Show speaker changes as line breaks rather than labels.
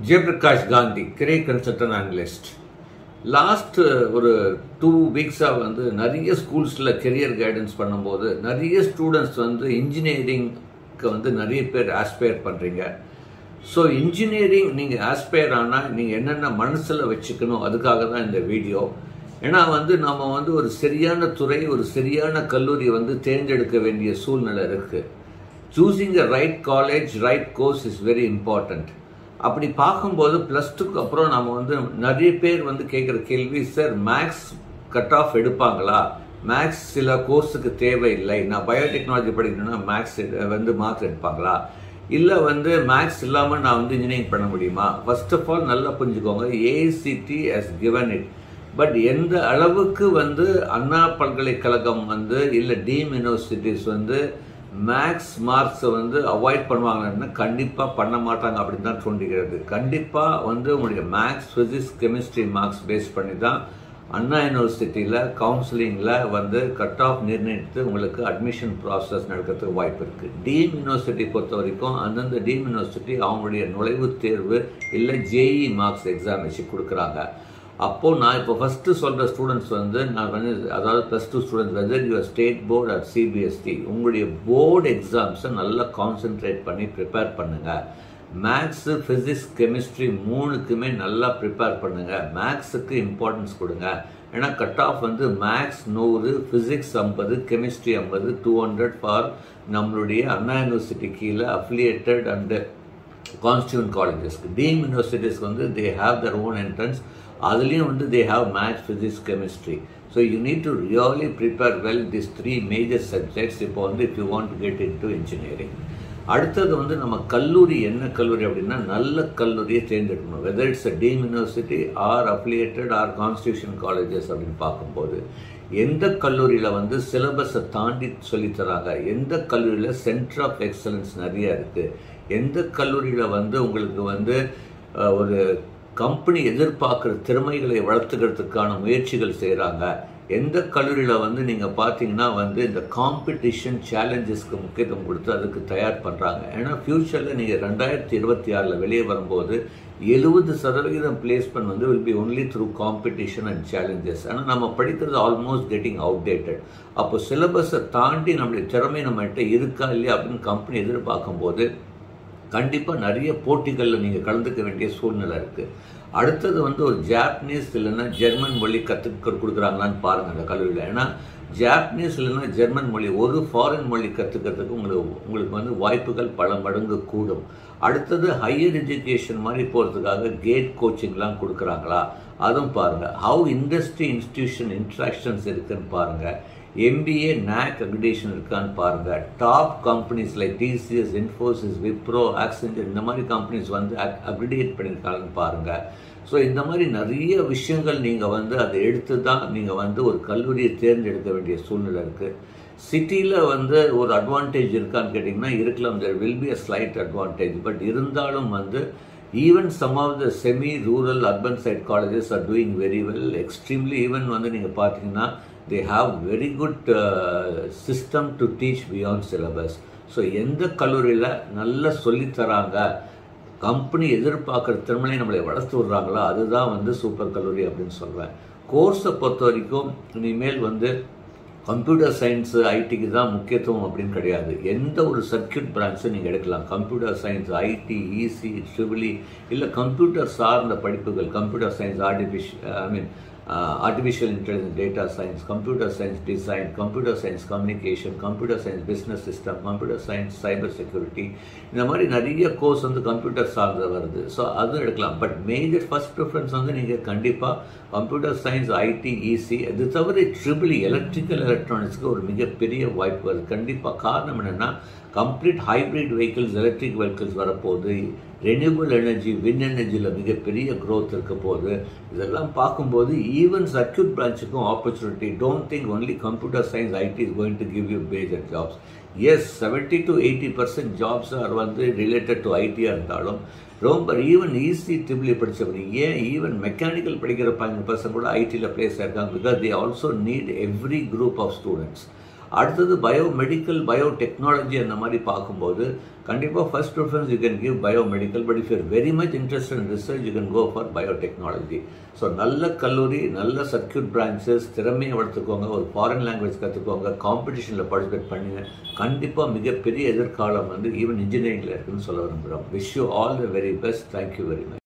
Jayaprakash Gandhi career consultant analyst. Last uh, ஒரு two வீக்ஸாக வந்து நிறைய ஸ்கூல்ஸில் கெரியர் கைடன்ஸ் பண்ணும்போது நிறைய ஸ்டூடெண்ட்ஸ் வந்து இன்ஜினியரிங்க்கு வந்து நிறைய பேர் ஆஸ்பயர் பண்ணுறீங்க ஸோ இன்ஜினியரிங் நீங்கள் ஆஸ்பயர் ஆனால் நீங்கள் என்னென்ன மனசில் வச்சுக்கணும் அதுக்காக தான் இந்த வீடியோ ஏன்னா வந்து நம்ம வந்து ஒரு சரியான துறை ஒரு சரியான கல்லூரி வந்து தேர்ந்தெடுக்க வேண்டிய சூழ்நிலை இருக்குது choosing a right college right course is very important அப்படி பார்க்கும்போது ப்ளஸ் டூக்கு அப்புறம் நம்ம வந்து நிறைய பேர் வந்து கேட்குற கேள்வி சார் மேக்ஸ் கட் ஆஃப் எடுப்பாங்களா? மேக்ஸ் சில கோர்ஸுக்கு தேவையில்லை. நான் பயோடெக்னாலஜி படிக்கணும்னா மேக்ஸ் வந்து மார்க்ஸ் எடுப்பாங்களா? இல்லை வந்து மேக்ஸ் இல்லாமல் நான் வந்து இன்ஜினியரிங் பண்ண முடியுமா? ஃபர்ஸ்ட் ஆஃப் ஆல் நல்லா புரிஞ்சுக்கோங்க. ACT has given it but எந்த அளவுக்கு வந்து அண்ணா பல்கலைக்கழகம் வந்து இல்லை டீம் யூனிவர்சிட்டிஸ் வந்து மேக்ஸ் மார்க்ஸை வந்து அவாய்ட் பண்ணுவாங்கன்னா கண்டிப்பாக பண்ண மாட்டாங்க அப்படின்னு தான் தோன்றுகிறது. கண்டிப்பாக வந்து உங்களுடைய maths physics chemistry marks base பண்ணி தான் அண்ணா யூனிவர்சிட்டியில் கவுன்சிலிங்கில் வந்து கட் ஆஃப் நிர்ணயித்து உங்களுக்கு அட்மிஷன் ப்ராசஸ் நடக்கிறதுக்கு வாய்ப்பு இருக்குது டீம் யூனிவர்சிட்டி பொறுத்த வரைக்கும் அந்தந்த டீம் யூனிவர்சிட்டி அவங்களுடைய நுழைவுத் தேர்வு இல்லை ஜேஇ மார்க்ஸ் எக்ஸாம் வச்சு கொடுக்குறாங்க. அப்போது நான் இப்போ ஃபஸ்ட்டு சொல்கிற ஸ்டூடெண்ட்ஸ் வந்து நான் வந்து அதாவது ப்ளஸ் டூ ஸ்டூடெண்ட்ஸ் வந்து your state board or CBSE உங்களுடைய போர்டு எக்ஸாம்ஸை நல்லா கான்சென்ட்ரேட் பண்ணி ப்ரிப்பேர் பண்ணுங்கள் மேக்ஸு ஃபிசிக்ஸ் கெமிஸ்ட்ரி மூணுக்குமே நல்லா ப்ரிப்பேர் பண்ணுங்கள் மேக்ஸுக்கு இம்பார்ட்டன்ஸ் கொடுங்க. ஏன்னா கட் ஆஃப் வந்து மேக்ஸ் நூறு ஃபிசிக்ஸ் ஐம்பது கெமிஸ்ட்ரி ஐம்பது டூ ஹண்ட்ரட் ஃபார் நம்மளுடைய அண்ணா யூனிவர்சிட்டி கீழே அஃபிலியேட்டட் அண்டு கான்ஸ்டியூன் காலேஜஸ்க்கு டீம் யூனிவர்சிட்டிஸ்க்கு வந்து they have their own entrance அதுலேயும் வந்து they have maths physics chemistry so you need to really prepare well this three major subjects இப்போ வந்து if you want to get into engineering அடுத்தது வந்து நம்ம கல்லூரி என்ன கல்லூரி அப்படின்னா நல்ல கல்லூரியை தேர்ந்தெடுக்கணும். Whether it's a deemed university or affiliated or constitution colleges அப்படின்னு பார்க்கும்போது எந்த கல்லூரியில் வந்து சிலபஸை தாண்டி சொல்லித்தராங்க எந்த கல்லூரியில் சென்டர் ஆஃப் எக்ஸலன்ஸ் நிறைய இருக்குது எந்த கல்லூரியில் வந்து உங்களுக்கு வந்து ஒரு கம்பெனி எதிர்பார்க்குற திறமைகளை வளர்த்துக்கிறதுக்கான முயற்சிகள் செய்கிறாங்க எந்த கல்லூரியில் வந்து நீங்கள் பார்த்தீங்கன்னா வந்து இந்த காம்படிஷன் சேலஞ்சஸ்க்கு முக்கியத்துவம் கொடுத்து அதுக்கு தயார் பண்ணுறாங்க ஏன்னா ஃப்யூச்சரில் நீங்கள் ரெண்டாயிரத்தி இருபத்தி ஆறில் வெளியே வரும்போது எழுபது சதவிகிதம் பிளேஸ்மெண்ட் வந்து will be only through competition and challenges ஆனால் நம்ம படிக்கிறது ஆல்மோஸ்ட் கெட்டிங் அவுடேட்டட் அப்போ சிலபஸை தாண்டி நம்மளுடைய திறமை நம்மகிட்ட இருக்கா இல்லையா அப்படின்னு கம்பெனி எதிர்பார்க்கும்போது கண்டிப்பாக நிறைய போட்டிகளில் நீங்கள் கலந்துக்க வேண்டிய சூழ்நிலை இருக்குது அடுத்தது வந்து ஒரு ஜாப்பனீஸ் இல்லைன்னா ஜெர்மன் மொழி கற்றுக்க கொடுக்குறாங்களான்னு பாருங்கள் அந்த கல்லூரியில். ஏன்னா ஜாப்பனீஸ் இல்லைன்னா ஜெர்மன் மொழி ஒரு ஃபாரின் மொழி கற்றுக்கிறதுக்கு உங்களுக்கு உங்களுக்கு வந்து வாய்ப்புகள் பல மடங்கு கூடும். அடுத்தது ஹையர் எஜுகேஷன் மாதிரி போகிறதுக்காக கேட் கோச்சிங்லாம் கொடுக்குறாங்களா? அதுவும் பாருங்கள் ஹவு இண்டஸ்ட்ரி இன்ஸ்டியூஷன் இன்ட்ராக்ஷன்ஸ் இருக்குன்னு பாருங்கள் எம்பிஏ நேக் அக்ரிடேஷன் இருக்கான்னு பாருங்கள் top companies like TCS Infosys Wipro Accenture இந்த மாதிரி கம்பெனிஸ் வந்து அக்ரிடேட் பண்ணியிருக்காங்கன்னு பாருங்கள் ஸோ இந்த மாதிரி நிறைய விஷயங்கள் நீங்கள் வந்து அதை எடுத்து தான் நீங்கள் வந்து ஒரு கல்லூரியை தேர்ந்தெடுக்க வேண்டிய சூழ்நிலை இருக்குது சிட்டியில் வந்து ஒரு அட்வான்டேஜ் இருக்கான்னு கேட்டிங்கன்னா இருக்கலாம். There will be a slight advantage but இருந்தாலும் வந்து even some of the semi rural urban side colleges are doing very well extremely even வந்து நீங்கள் பார்த்தீங்கன்னா they have very good system to teach beyond syllabus so எந்த கல்லூரியில் நல்லா சொல்லித்தராங்க company எதிர்பார்க்குற திறமையை நம்மளை வளர்த்து விட்றாங்களோ அதுதான் வந்து சூப்பர் கல்லூரி அப்படின்னு சொல்வேன் கோர்ஸை பொறுத்த வரைக்கும் இனிமேல் வந்து கம்ப்யூட்டர் சயின்ஸு ஐடிக்கு தான் முக்கியத்துவம் அப்படின்னு கிடையாது. எந்த ஒரு சர்க்கியூட் பிரான்ச்சும் நீங்கள் எடுக்கலாம். கம்ப்யூட்டர் சயின்ஸ் ஐடி இசி சிவிலி இல்லை கம்ப்யூட்டர் சார்ந்த படிப்புகள் computer science artificial I mean artificial intelligence data science computer science design computer science communication computer science business system computer science cyber security இந்த மாதிரி நிறைய கோர்ஸ் வந்து கம்ப்யூட்டர் சார்ந்த வருது. ஸோ அதுவும் எடுக்கலாம். பட் மேஜர் ஃபஸ்ட் ப்ரிஃபரன்ஸ் வந்து நீங்கள் கண்டிப்பாக கம்ப்யூட்டர் சயின்ஸ் ஐடி இசி அது தவிர ட்ரிபிளி எலக்ட்ரிக்கல் எலக்ட்ரானிக்ஸ்க்கு ஒரு மிகப்பெரிய வாய்ப்பு வருது கண்டிப்பாக காரணம் என்னென்னா complete hybrid vehicles electric vehicles வரப்போகுது. ரெனியூபிள் எனர்ஜி வின் எனர்ஜியில் மிகப்பெரிய க்ரோத் இருக்க போகுது. இதெல்லாம் பார்க்கும்போது even circuit பிரான்ச்சுக்கும் opportunity don't think only computer science IT is going to give you major jobs yes seventy to eighty percent jobs are வந்து related to ஐடியாக இருந்தாலும் ரொம்ப ஈவன் ஈஸி ட்ரிபிளி படித்தவங்க ஏன் ஈவன் மெக்கானிக்கல் படிக்கிற பையன் பர்சன் கூட ஐடியில் பிளேஸ் ஆயிருக்காங்க? Because they also need every group of students அடுத்தது பயோ மெடிக்கல் பயோ டெக்னாலஜி அந்த மாதிரி பார்க்கும்போது கண்டிப்பாக first preference you can give biomedical but if you're very much interest in research you can go for biotechnology so நல்ல கல்லூரி நல்ல circuit branches திறமையை வளர்த்துக்கோங்க ஒரு ஃபாரின் லாங்குவேஜ் கற்றுக்கோங்க காம்படிஷனில் பார்ட்டிசிபேட் பண்ணுங்க. கண்டிப்பாக மிகப்பெரிய எதிர்காலம் வந்து ஈவன் இன்ஜினியரிங்கில் இருக்குன்னு சொல்ல விரும்புகிறோம் wish you all the very best thank you very much